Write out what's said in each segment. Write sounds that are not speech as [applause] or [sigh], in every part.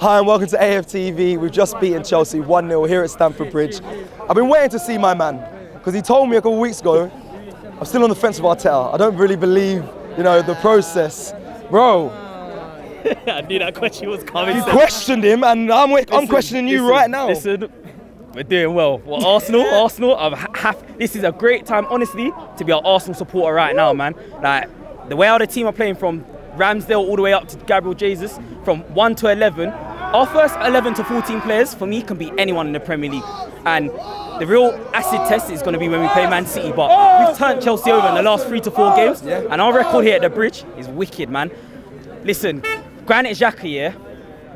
Hi and welcome to AFTV. We've just beaten Chelsea 1 0 here at Stamford Bridge. I've been waiting to see my man because he told me a couple of weeks ago I'm still on the fence with Arteta. I don't really believe, you know, the process. Bro, [laughs] I knew that question was coming. you questioned him and I'm, I'm questioning you listen, right now. Listen, we're doing well. Well, Arsenal, [laughs] Arsenal, I'm this is a great time, honestly, to be an Arsenal supporter right now, man. Like, the way how the team are playing from Ramsdale all the way up to Gabriel Jesus, from 1 to 11, our first 11 to 14 players, for me, can be anyone in the Premier League. And the real acid test is going to be when we play Man City. But we've turned Chelsea over in the last three to four games, and our record here at the Bridge is wicked, man. Listen, Granit Xhaka, yeah,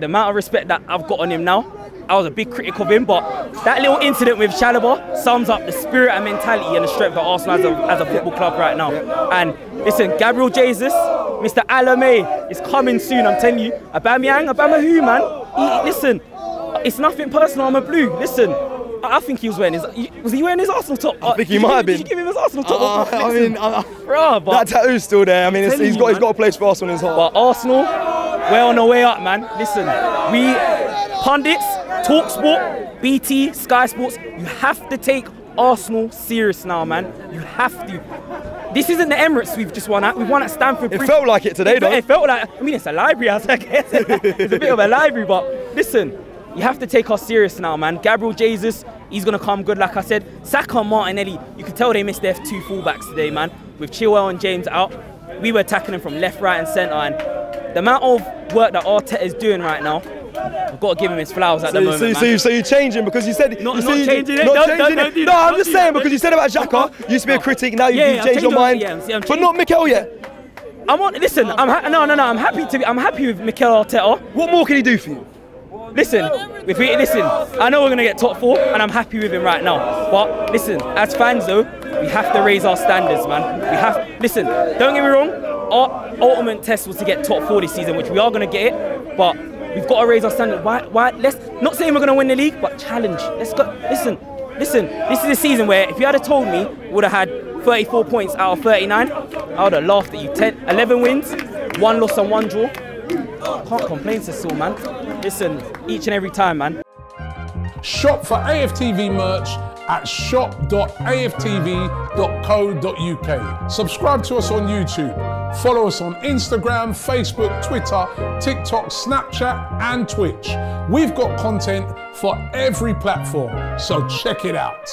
the amount of respect that I've got on him now, I was a big critic of him, but that little incident with Chalobah sums up the spirit and mentality and the strength of Arsenal as a, as a football club right now. And listen, Gabriel Jesus, Mr. Alame is coming soon, I'm telling you. Aubameyang, Abama who, man? He, listen, it's nothing personal, I'm a blue. Listen, I I think he was wearing his. Was he wearing his Arsenal top? I think he might have been. Did you give him his Arsenal top? Uh, I mean, uh, bro, but that tattoo's still there. I mean, he's you, got he's man. got a place for Arsenal in his heart. But Arsenal, we're on the way up, man. Listen, we pundits, Talk Sport, BT, Sky Sports, you have to take Arsenal serious now, man. You have to. This isn't the Emirates we've just won at. We won at Stamford It Bridge. felt like it today, It, though. it felt like, I mean, it's a library, [laughs] I guess. it's a bit of a library, but listen, you have to take us serious now, man. Gabriel Jesus, he's going to come good, like I said. Saka and Martinelli, you can tell they missed their two fullbacks today, man. With Chilwell and James out, we were attacking them from left, right, and centre. And the amount of work that Arteta is doing right now, I've got to give him his flowers at So, the you- moment. so, you- man. so, you, so you're changing because you said Not- you not changing it. Not Don't- changing don't- it. don't no. I'm just saying because you said about Xhaka, you used to be a critic. Now Yeah, you've yeah, changed your mind, yeah, I'm- I'm but not Mikel yet. I want listen. I'm ha- no, no, no. I'm happy to. Be, I'm happy with Mikel Arteta. What more can he do for you? Listen, if we listen, I know we're gonna get top four, and I'm happy with him right now. But listen, as fans though, we have to raise our standards, man. We have. Listen, don't get me wrong. Our ultimate test was to get top four this season, which we are gonna get it. But we've got to raise our standard. Why? Why? Let's not saying we're gonna win the league, but challenge. Let's go. Listen, listen. This is a season where if you had told me would have had 34 points out of 39, I would have laughed at you. 10, 11 wins, one loss and one draw. Can't complain, Cecil, man. Listen, each and every time, man. Shop for AFTV merch at shop.aftv.co.uk. Subscribe to us on YouTube. Follow us on Instagram, Facebook, Twitter, TikTok, Snapchat, and Twitch. We've got content for every platform, so check it out.